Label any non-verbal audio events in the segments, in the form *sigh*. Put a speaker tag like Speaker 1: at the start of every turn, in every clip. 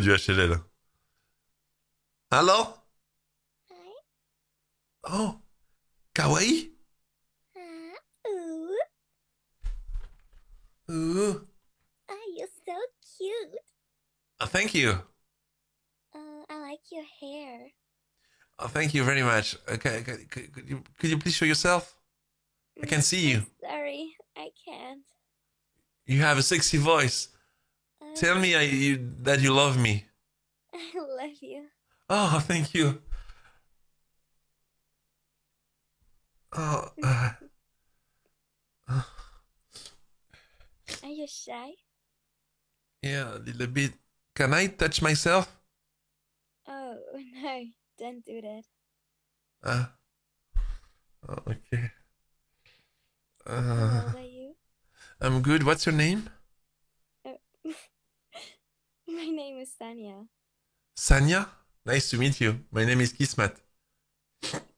Speaker 1: peu du HLL. Allô Oh Kawaii
Speaker 2: ooh. Ah, you're so cute.
Speaker 1: Oh, thank you.
Speaker 2: Uh, I like your hair.
Speaker 1: Oh, thank you very much. Okay, could, could, you, could you please show yourself? I can't see you.
Speaker 2: Sorry, I can't.
Speaker 1: You have a sexy voice.
Speaker 2: Uh,
Speaker 1: Tell me I, you, that you love me. *laughs*
Speaker 2: I love you.
Speaker 1: Oh, thank you. Oh, uh, *laughs*
Speaker 2: Are you shy?
Speaker 1: yeah, a little bit. Can I touch myself?
Speaker 2: Oh, *laughs* no, don't do that.
Speaker 1: Uh, oh, okay.
Speaker 2: How
Speaker 1: Uh,
Speaker 2: old are you?
Speaker 1: I'm good. What's your name?
Speaker 2: My name is Sanya.
Speaker 1: Sanya? Nice to meet you. My name is Kismet.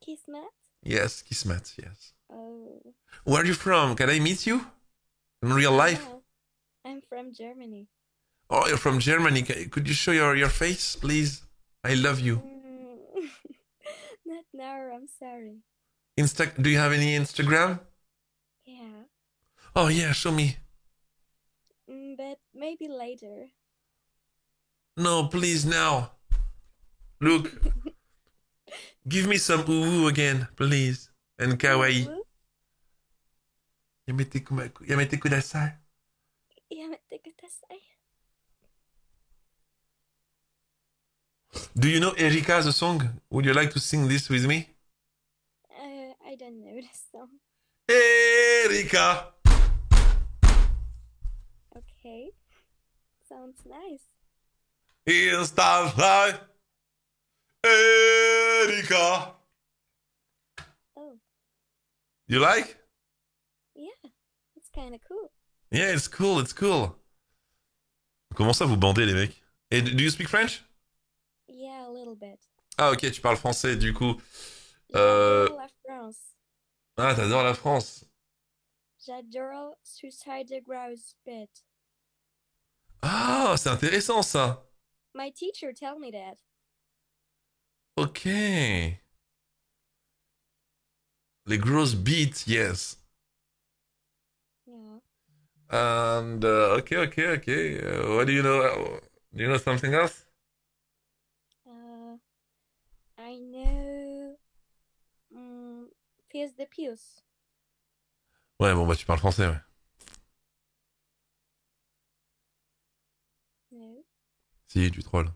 Speaker 2: Kismet?
Speaker 1: Yes, Kismet, yes.
Speaker 2: Oh.
Speaker 1: Where are you from? Can I meet you? In real life?
Speaker 2: yeah. I'm from Germany.
Speaker 1: Oh, you're from Germany. Could you show your, your face, please? I love you.
Speaker 2: Mm. *laughs* Not now, I'm sorry.
Speaker 1: Insta- Do you have any Instagram?
Speaker 2: Yeah.
Speaker 1: Oh, yeah, show me.
Speaker 2: Mm, but maybe later.
Speaker 1: No, please, now. Look. Give me some ooh again, please. And kawaii. Yamete kuma- yamete kudasai.
Speaker 2: yamete kudasai.
Speaker 1: Do you know Erika, the song? Would you like to sing this with me?
Speaker 2: Uh, I don't know this song.
Speaker 1: Erika!
Speaker 2: Okay. Sounds nice.
Speaker 1: Insta live. Erika!
Speaker 2: Oh,
Speaker 1: You like?
Speaker 2: yeah. It's kind of cool.
Speaker 1: Yeah, it's cool, it's cool. Comment ça vous bandez les mecs? Et do you speak French?
Speaker 2: Yeah, a little bit.
Speaker 1: Ah ok, tu parles français du coup. Euh.
Speaker 2: La France.
Speaker 1: Ah, t'adores la France.
Speaker 2: J'adore Suicide de Grouse Pit.
Speaker 1: Ah, c'est intéressant ça.
Speaker 2: My teacher tell me that.
Speaker 1: Ok. The gross beats, yes.
Speaker 2: Yeah.
Speaker 1: And uh, okay, okay, okay. Uh, what do you know? uh, do you know something else?
Speaker 2: Uh, I know. Um, Fils de Pius.
Speaker 1: Ouais, bon bah tu parles français, ouais. Si, tu trolls.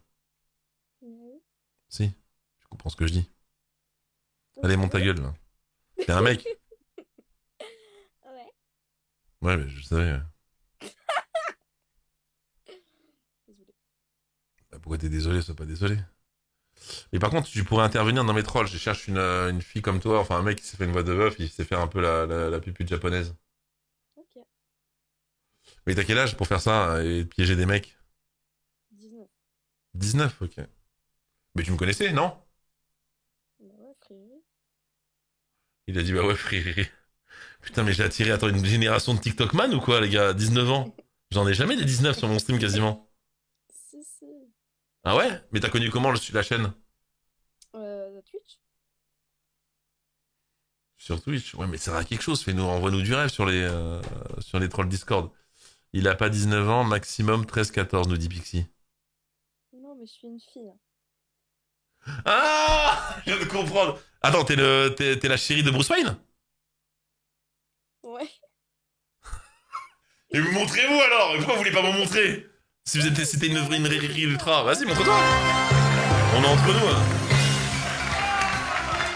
Speaker 2: no.
Speaker 1: Si, tu comprends ce que je dis. Allez, monte ta gueule là. T'es un mec. *laughs*
Speaker 2: Ouais.
Speaker 1: Ouais, mais je savais. ouais.
Speaker 2: Désolée.
Speaker 1: Bah, pourquoi t'es désolé, sois pas désolé. Mais par contre, tu pourrais intervenir dans mes trolls. Je cherche une, euh, une fille comme toi, enfin un mec qui s'est fait une voix de veuf, il sait faire un peu la, la, la pupute japonaise.
Speaker 2: Ok.
Speaker 1: Mais t'as quel âge pour faire ça et piéger des mecs?
Speaker 2: 19.
Speaker 1: 19, ok. Mais tu me connaissais, non?
Speaker 2: Ouais, frère.
Speaker 1: Il a dit bah ouais, frère. Putain, mais j'ai attiré attends, une génération de TikTok man ou quoi, les gars? 19 ans? J'en ai jamais des 19 sur mon stream quasiment. *laughs*
Speaker 2: Si, si.
Speaker 1: Ah ouais? Mais t'as connu comment le, la chaîne?
Speaker 2: Euh, Twitch
Speaker 1: Sur Twitch Ouais, mais ça à quelque chose. Fais-nous, envoie-nous du rêve sur les, euh, sur les trolls Discord. Il a pas 19 ans, maximum 13-14, nous dit Pixie.
Speaker 2: Mais je suis une fille.
Speaker 1: Ah Je viens de comprendre. Attends, t'es, le, la chérie de Bruce Wayne?
Speaker 2: Ouais.
Speaker 1: Et montrez-vous alors? Pourquoi vous voulez pas m'en montrer? Si vous êtes, c'était une vraie ultra, vas-y, montre-toi On est entre nous. hein.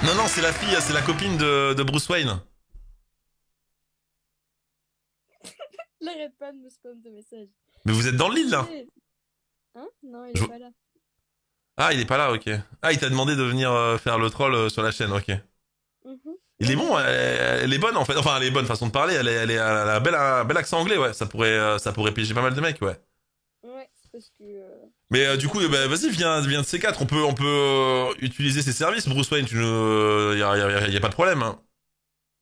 Speaker 1: Non, non, c'est la fille, c'est la copine de, de Bruce Wayne. *laughs*
Speaker 2: L'arrête pas de me spam de messages.
Speaker 1: Mais vous êtes dans l'île là.
Speaker 2: Hein? Non, il est
Speaker 1: Je-
Speaker 2: pas là.
Speaker 1: Ah, il est pas là, ok. Ah, il t'a demandé de venir euh, faire le troll euh, sur la chaîne, ok.
Speaker 2: Mhm.
Speaker 1: Il est bon, elle, elle est bonne en fait. Enfin, elle est bonne façon de parler. Elle, est, elle, est, elle a un bel, un bel accent anglais, ouais. Ça pourrait, euh, ça pourrait piéger pas mal de mecs, ouais.
Speaker 2: Ouais, parce que.
Speaker 1: Mais du coup, bah, vas-y, viens, viens de ces quatre. On peut, on peut utiliser ses services, Bruce Wayne. Tu nous, y, a, y a- y a pas de problème. Hein.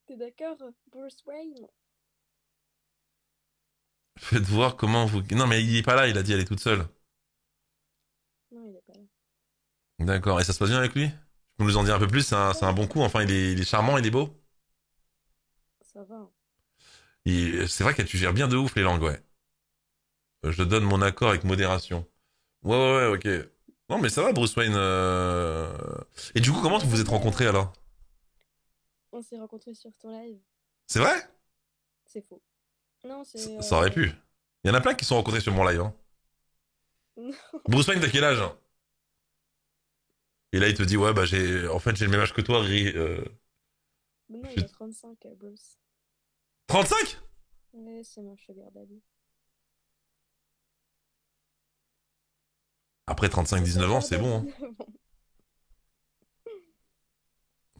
Speaker 2: T'es d'accord Bruce Wayne?
Speaker 1: Faites voir comment vous. Non, mais il est pas là. Il a dit, elle est toute seule.
Speaker 2: Non, il est pas là.
Speaker 1: D'accord. Et ça se passe bien avec lui? Tu peux nous en dire un peu plus? C'est un, bon coup. Enfin, il est, il est charmant, il est beau?
Speaker 2: Ça va.
Speaker 1: C'est vrai que tu gères bien de ouf les langues, ouais. Euh, Je donne mon accord avec modération. Ouais, ouais, ouais, ok. Non, mais ça va, Bruce Wayne. euh. Et du coup, comment vous vous êtes rencontrés alors?
Speaker 2: On s'est rencontrés sur ton live.
Speaker 1: C'est vrai?
Speaker 2: C'est faux. Non, c'est.
Speaker 1: ça,
Speaker 2: euh,
Speaker 1: ça aurait pu. Il y en a plein qui sont rencontrés sur mon live. Hein. *laughs* Bruce Wayne, t'as quel âge hein? Et là, il te dit, ouais, bah, j'ai, en fait, j'ai le même âge que toi, Riri. Euh...
Speaker 2: Mais non, il
Speaker 1: Je-
Speaker 2: a 35, euh, Bruce.
Speaker 1: 35
Speaker 2: Ouais, c'est mon sugar daddy.
Speaker 1: Après 35-19 ans, c'est bon. hein.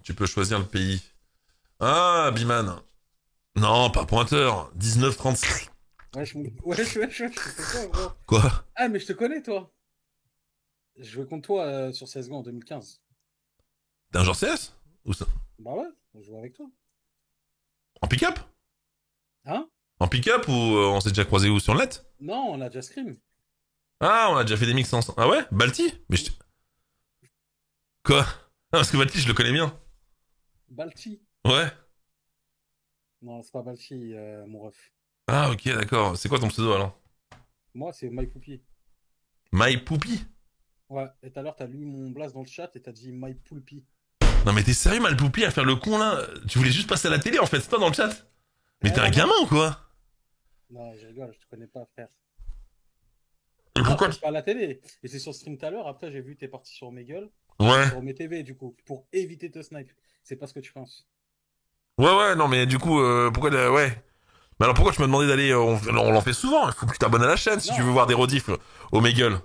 Speaker 1: Tu peux choisir le pays. Ah, Biman. Non, pas pointeur. 19-35.
Speaker 3: Wesh, wesh, wesh, Quoi? Ah, mais je te connais, toi. Je jouais contre toi euh, sur CSGO en 2015.
Speaker 1: T'es un genre CS Ou ça?
Speaker 3: Bah ouais, on jouait avec toi.
Speaker 1: En pick-up?
Speaker 3: Hein?
Speaker 1: En pick-up ou euh, on s'est déjà croisé où? Sur le net?
Speaker 3: Non, on a déjà scream.
Speaker 1: Ah, on a déjà fait des mix ensemble. Ah ouais? Balti? Mais je... Quoi? Ah, parce que Balti, je le connais bien.
Speaker 3: Balti.
Speaker 1: Ouais.
Speaker 3: Non, c'est pas Balti, euh, mon ref.
Speaker 1: Ah, ok, d'accord. C'est quoi ton pseudo alors?
Speaker 3: Moi, c'est My Poupie.
Speaker 1: My Poupy
Speaker 3: Ouais, et tout à l'heure, t'as lu mon blast dans le chat et t'as dit My Poulpi.
Speaker 1: Non, mais t'es sérieux, My Poupy, à faire le con là? Tu voulais juste passer à la télé en fait, c'est pas dans le chat? Mais t'es un
Speaker 3: Ouais,
Speaker 1: gamin ou quoi?
Speaker 3: Non, je rigole, je te connais pas, frère.
Speaker 1: Et pourquoi
Speaker 3: c'est pas à la télé. Et c'est sur stream tout à l'heure. Après, j'ai vu t'es parti sur mes gueules,
Speaker 1: Ouais.
Speaker 3: sur mes TV, du coup, pour éviter de snipe. C'est pas ce que tu penses.
Speaker 1: Ouais, ouais, non, mais du coup, euh, pourquoi. euh, ouais. Mais alors pourquoi tu m'as demandé d'aller. euh, on on l'en fait souvent, il faut que tu t'abonnes à la chaîne si
Speaker 3: Non.
Speaker 1: tu veux voir des rediffs euh, au Meagle.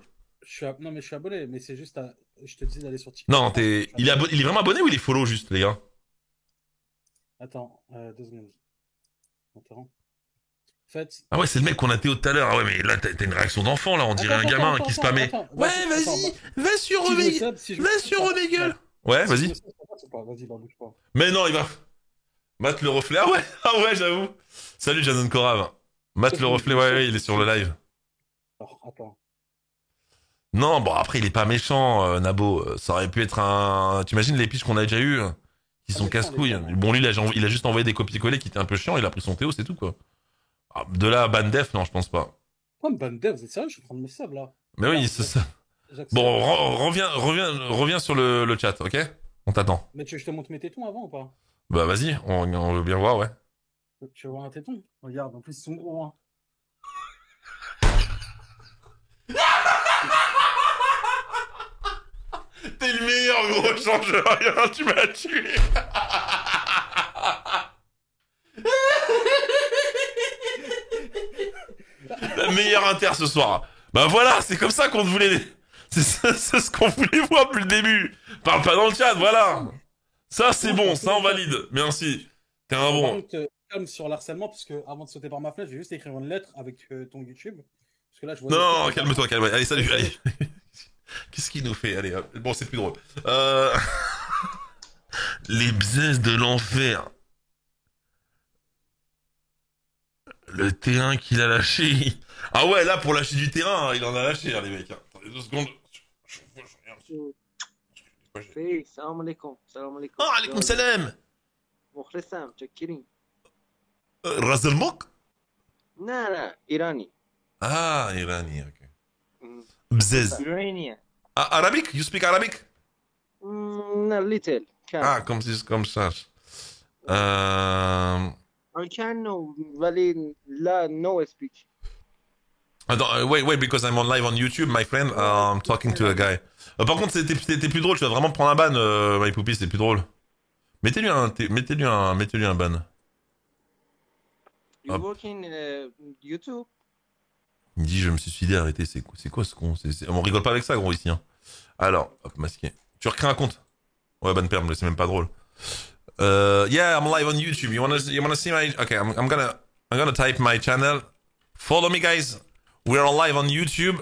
Speaker 3: Je suis ab- Non, mais je suis abonné, mais c'est juste à... Je te dis d'aller sur TikTok.
Speaker 1: Non, t'es. Il est, abo- il est vraiment abonné ou il est follow juste, les gars?
Speaker 3: Attends, euh, deux secondes. Attends. En fait...
Speaker 1: Ah ouais, c'est le mec qu'on a Théo tout à l'heure. Ah ouais, mais là, t'as t'as une réaction d'enfant, là, on dirait
Speaker 3: Attends,
Speaker 1: un gamin
Speaker 3: attends,
Speaker 1: qui
Speaker 3: attends,
Speaker 1: spammait.
Speaker 3: attends,
Speaker 1: Ouais,
Speaker 3: vas-y,
Speaker 1: va sur Omegle. Va sur. Omegle.
Speaker 3: Ouais.
Speaker 1: Vas-y. Mais non, il va. Matt le reflet. Ah ouais, *laughs* ah ouais, j'avoue. Salut, Jason Korab. Matt le reflet, ouais, ouais, il est sur le live.
Speaker 3: Alors, attends.
Speaker 1: Non, bon, après, il est pas méchant, euh, Nabo. Euh, Ça aurait pu être un. T'imagines les pitchs qu'on a déjà eu euh, Qui
Speaker 3: Ah,
Speaker 1: sont
Speaker 3: méchant,
Speaker 1: casse-couilles. Bon, lui, il a, il a juste envoyé des copier-coller qui étaient un peu chiants. Il a pris son Théo, c'est tout, quoi. Ah, de là à ban def, non, je pense pas.
Speaker 3: Quoi, me ban dev, vous êtes sérieux Je suis en train de me sub, là.
Speaker 1: Mais oui,
Speaker 3: Ah,
Speaker 1: c'est ça. Bon, re- reviens, reviens, reviens sur le, le chat, ok? On t'attend.
Speaker 3: Mais tu veux que je te montre mes tétons avant ou pas?
Speaker 1: Bah, vas-y, on, on veut bien voir, ouais.
Speaker 3: Tu veux voir un téton? Regarde, en plus, ils sont gros, hein.
Speaker 1: T'es le meilleur, gros, change rien, tu m'as tué. La meilleure inter ce soir. Bah voilà, c'est comme ça qu'on te voulait. C'est ce qu'on voulait voir depuis le début. Parle pas dans le chat, voilà. Ça, c'est bon, ça on valide. Merci. T'es un bon.
Speaker 3: euh, calme sur l'harcèlement, parce que avant de sauter par ma fenêtre, j'ai juste écrire une lettre avec euh, ton YouTube. Parce que là, je vois.
Speaker 1: Non, calme-toi, calme. Allez, salut, allez. Qu'est-ce qu'il nous fait Allez, hop. bon, c'est plus drôle. Euh... *laughs* Les bzaises de l'enfer. Le terrain qu'il a lâché. Ah ouais, là, pour lâcher du terrain, hein, il en a lâché, hein, les mecs. hein. Attendez deux secondes. Je- je- je- je- je-
Speaker 4: Hey, salam alaikum. Salam alaikum.
Speaker 1: Oh, alaikum salam.
Speaker 4: مخلصة متشكرين.
Speaker 1: Euh, Ras el Mok
Speaker 4: لا لا إيراني.
Speaker 1: Ah, Irani, ok. Bzez. Ah, Arabic? You speak Arabic?
Speaker 4: Mm, a little. Can.
Speaker 1: Ah, comme, comme ça. Euh...
Speaker 4: I can know, Valin, la no speech.
Speaker 1: Ah, Attends, euh, wait, wait, because I'm on live on YouTube, my friend. Uh, I'm talking to a guy. Uh, par contre, c'était plus drôle. Tu vas vraiment prendre un ban, euh, My Poupie, c'est plus drôle. Mettez-lui un, mettez-lui un, mettez-lui un ban.
Speaker 4: You
Speaker 1: Hop.
Speaker 4: work in uh, YouTube?
Speaker 1: Il me dit, je me suis suicidé, arrêtez. C'est quoi, c'est quoi ce con? C'est- c'est- On rigole pas avec ça, gros, ici. hein. Alors, hop, masqué. Tu recrées un compte? Ouais, ban perm, c'est même pas drôle. Euh, yeah, I'm live on YouTube. You wanna, you wanna see my? Okay, I'm, I'm gonna, I'm gonna type my channel. Follow me, guys. We're on live on YouTube,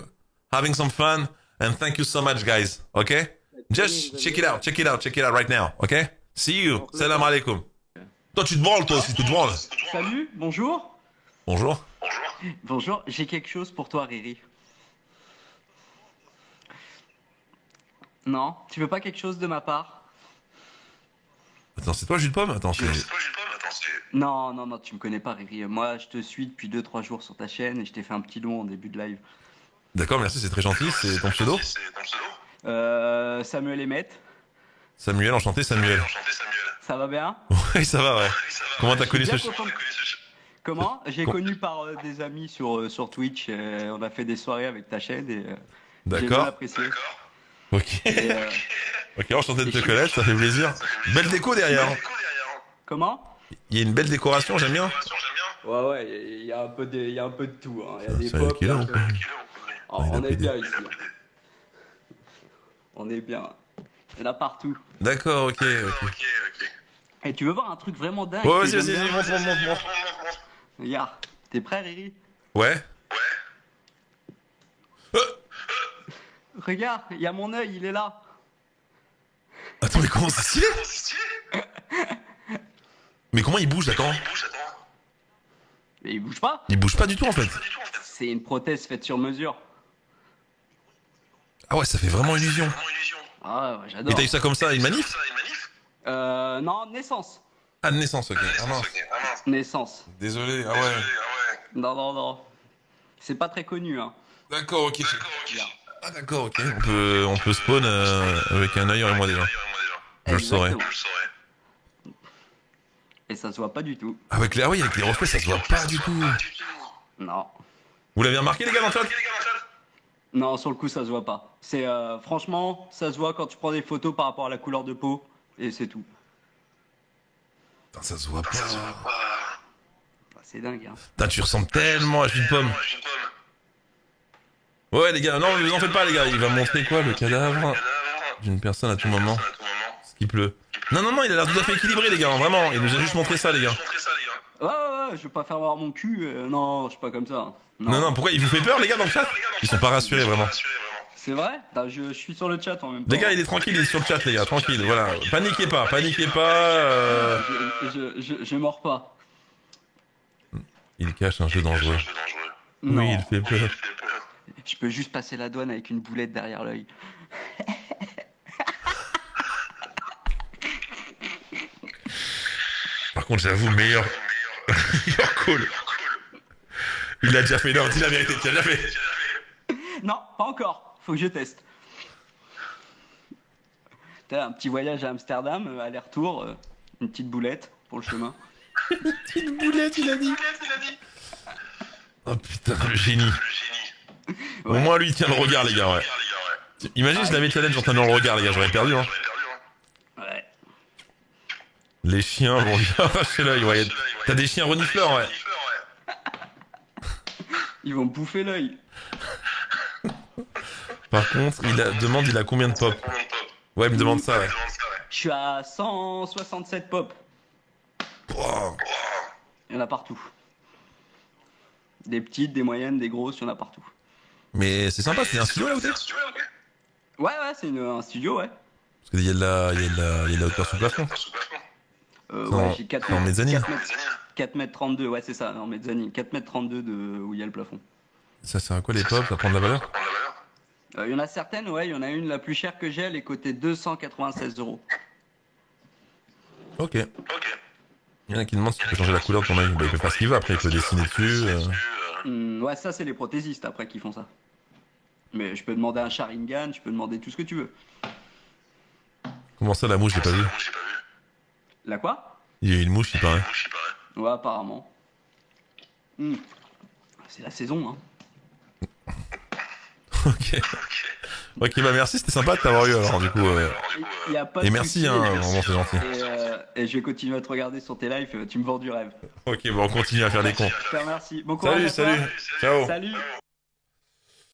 Speaker 1: having some fun, and thank you so much, guys. Okay? Just check it out, check it out, check it out right now. Okay? See you. Salam alaikum. Toi, tu te branles, toi aussi, tu te branles.
Speaker 5: Salut, bonjour.
Speaker 1: Bonjour.
Speaker 5: Bonjour, j'ai quelque chose pour toi, Riri. Non, tu veux pas quelque chose de ma part?
Speaker 1: Attends, c'est toi, jus de pomme? Attends, c'est.
Speaker 5: Non, non, non, tu me connais pas, Riri. Moi, je te suis depuis 2-3 jours sur ta chaîne et je t'ai fait un petit long en début de live.
Speaker 1: D'accord, merci, c'est très gentil. C'est ton pseudo?
Speaker 5: Euh, Samuel Emmett,
Speaker 1: Samuel, enchanté, Samuel.
Speaker 5: ça va bien? *laughs*
Speaker 1: Oui, ça va, ouais. Comment t'as connu ce.
Speaker 5: content. Comment? J'ai connu par euh, des amis sur, euh, sur Twitch. euh, on a fait des soirées avec ta chaîne et j'ai bien
Speaker 1: D'accord.
Speaker 5: apprécié.
Speaker 1: Ok.
Speaker 5: Et, *laughs*
Speaker 1: Ok, enchanté de te connaître, ça fait plaisir. Belle déco derrière.
Speaker 5: comment?
Speaker 1: Il y a une belle décoration, j'aime bien.
Speaker 5: Ouais, ouais, il y a un peu de, il y a un peu de tout. hein. Il y a des
Speaker 1: Ça
Speaker 5: pop.
Speaker 1: là,
Speaker 5: peu- Oh, on est bien ici. On est bien. Il y en a partout.
Speaker 1: D'accord, ok, ok.
Speaker 5: Et tu veux voir un truc vraiment dingue
Speaker 1: Ouais,
Speaker 5: que
Speaker 1: vas-y, vas-y, montre, montre, montre.
Speaker 5: Regarde, t'es prêt, Riri?
Speaker 1: Ouais.
Speaker 5: Regarde, il y a mon œil, il est là.
Speaker 1: Attends, mais comment c'est stylé Mais comment il bouge, attends?
Speaker 5: Mais il bouge pas.
Speaker 1: Il bouge pas du tout en fait.
Speaker 5: C'est une prothèse faite sur mesure.
Speaker 1: Ah ouais, ça fait vraiment illusion.
Speaker 5: Ah, ouais,
Speaker 1: Et
Speaker 5: j'adore.
Speaker 1: t'as eu ça comme ça, une manif?
Speaker 5: Euh, non, naissance.
Speaker 1: Ah, de naissance, ok. Ah mince.
Speaker 5: Naissance.
Speaker 1: Désolé, ah ouais.
Speaker 5: Non, non, non. C'est pas très connu, hein.
Speaker 1: D'accord, ok. Ah d'accord, ok. On peut, on peut spawn euh, avec un œil en moi déjà. Je le saurais.
Speaker 5: Et ça se voit pas du tout.
Speaker 1: Avec les, ah oui, avec les reflets, ça se voit pas du tout.
Speaker 5: Non.
Speaker 1: Vous l'avez remarqué les gars dans le chat?
Speaker 5: Non, sur le coup, ça se voit pas. C'est euh, franchement, ça se voit quand tu prends des photos par rapport à la couleur de peau, et c'est tout.
Speaker 1: Putain, ça se voit pas.
Speaker 5: Bah, c'est dingue. Hein.
Speaker 1: Putain, tu ressembles tellement à jus de pomme. Ouais les gars, non, vous en faites pas les gars. Il va montrer quoi le cadavre d'une personne à tout moment. Ce qui pleut. Non, non, non, il a l'air tout à fait équilibré les gars, vraiment. Il nous a juste montré ça les gars.
Speaker 5: Ouais, ouais, ouais, je veux pas faire voir mon cul. euh, non, je suis pas comme ça.
Speaker 1: Non, non, pourquoi il vous fait peur les gars dans le chat? Ils sont pas rassurés vraiment.
Speaker 5: C'est vrai? Je, je suis sur le chat en même temps.
Speaker 1: Les gars, il est tranquille, il est sur le chat les gars, tranquille, voilà. Paniquez pas, paniquez pas. euh,
Speaker 5: Je, je, je, mords pas.
Speaker 1: Il cache un jeu dangereux.
Speaker 5: Non.
Speaker 1: Oui, il fait peur.
Speaker 5: Je peux juste passer la douane avec une boulette derrière l'œil.
Speaker 1: Par contre, j'avoue, meilleur. *laughs* meilleur call. Il a déjà fait l'heure, dis la vérité, tu l'as déjà fait.
Speaker 5: Non, pas encore. Faut que je teste. T'as un petit voyage à Amsterdam, euh, aller-retour, euh, une petite boulette pour le chemin. *laughs*
Speaker 1: Petite boulette, il a dit. Oh putain, le génie. Au
Speaker 5: Ouais.
Speaker 1: moins, lui, il tient le regard, les gars, ouais. Imagine, je l'avais challenge en tenant le regard, les gars, j'aurais perdu, hein.
Speaker 5: Ouais.
Speaker 1: Les chiens vont lui arracher l'œil, ouais. T'as des chiens renifleurs, ouais.
Speaker 5: Ils vont me bouffer l'œil.
Speaker 1: Par contre, il a, demande, il a combien de pop Ouais, il me demande ça, ouais.
Speaker 5: Je suis à 167 pop. Il y en a partout. Des petites, des moyennes, des grosses, il y en a partout.
Speaker 1: Mais c'est sympa, c'est un studio là où t'es Parce
Speaker 5: Ouais, ouais, c'est une- un studio, ouais.
Speaker 1: qu'il y a de la, il y a de la, il y a de la hauteur sous plafond.
Speaker 5: Euh, ouais, j'ai 4
Speaker 1: c'est en
Speaker 5: mètres,
Speaker 1: mezzanine
Speaker 5: 4 mètres, 4 mètres 32, ouais, c'est ça, en mezzanine. 4 mètres 32 de où il y a le plafond.
Speaker 1: Ça sert à quoi les pop Ça prend de la valeur?
Speaker 5: Euh, Il y en a certaines, ouais, il y en a une, la plus chère que j'ai, elle est cotée 296 euros.
Speaker 1: Ok. Il y en a qui demandent si tu peux changer la couleur de ton œil. Bah, il peut faire ce qu'il veut, après il peut dessiner dessus. euh.
Speaker 5: Hmm, ouais, ça, c'est les prothésistes après qui font ça. Mais je peux demander un Sharingan, je peux demander tout ce que tu veux.
Speaker 1: Comment ça, la mouche, j'ai pas vu
Speaker 5: La quoi?
Speaker 1: Il y a une mouche, il paraît.
Speaker 5: Ouais, apparemment. Hmm. C'est la saison, hein.
Speaker 1: Ok. Ok, bah merci, c'était sympa de t'avoir eu alors, du coup. euh.
Speaker 5: Il y a pas
Speaker 1: Et merci, hein, vraiment, c'est gentil.
Speaker 5: Et, euh, et je vais continuer à te regarder sur tes lives, tu me vends du rêve.
Speaker 1: Ok, bon, on continue à faire des cons.
Speaker 5: Je te remercie. Bon courage
Speaker 1: Salut,
Speaker 5: à toi.
Speaker 1: salut. Ciao.
Speaker 5: Salut.